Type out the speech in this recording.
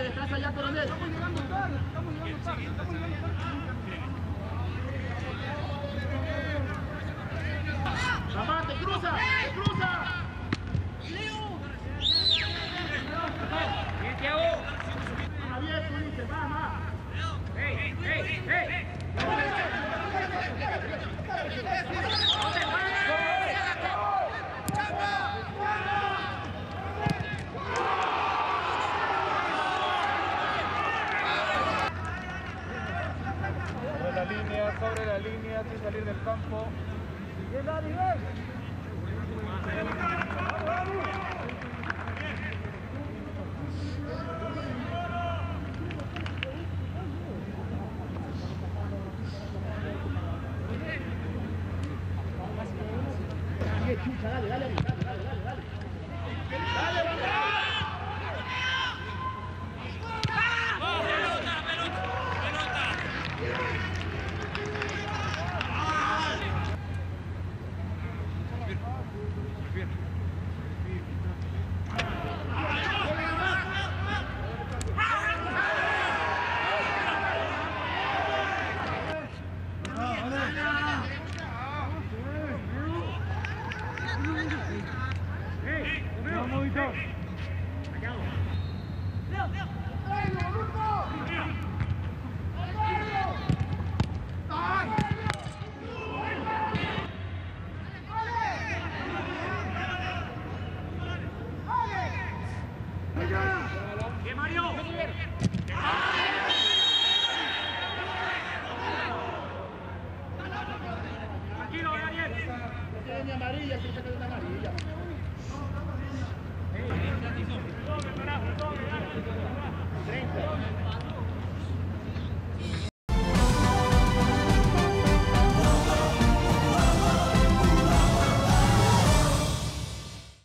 que detrás allá. Sobre la línea sin salir del campo. Dale. Tranquilo, Daniel. No tiene ni amarilla, si se